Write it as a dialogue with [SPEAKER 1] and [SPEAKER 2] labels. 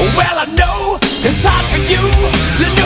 [SPEAKER 1] Well, I know it's hard for you to